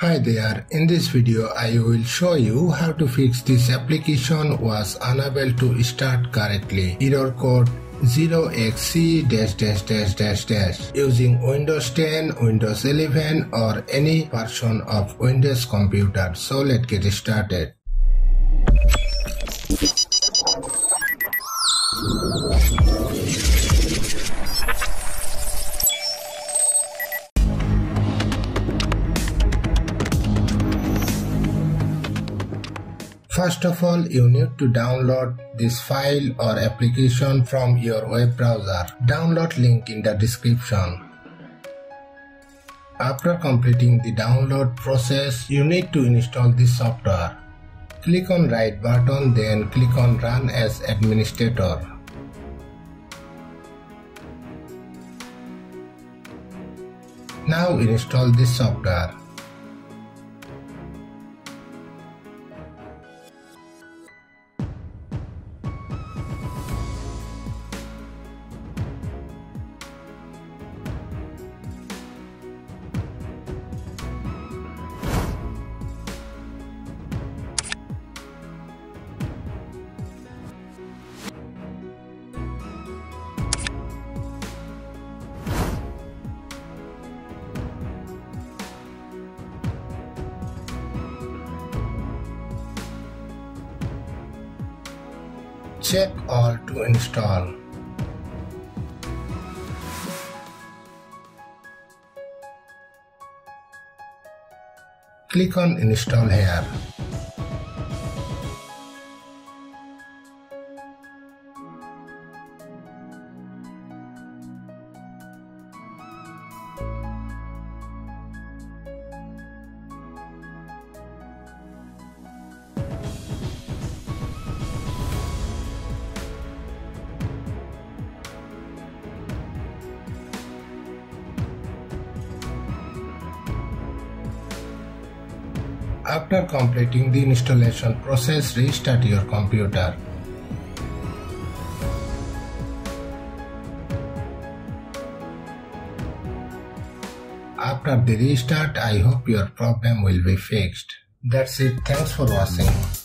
Hi there, in this video I will show you how to fix this application was unable to start correctly. Error code 0xc dash dash dash dash dash using Windows 10, Windows 11 or any version of Windows computer. So let's get started. First of all, you need to download this file or application from your web browser. Download link in the description. After completing the download process, you need to install this software. Click on right button then click on run as administrator. Now install this software. Check all to install. Click on install here. After completing the installation process, restart your computer. After the restart, I hope your problem will be fixed. That's it. Thanks for watching.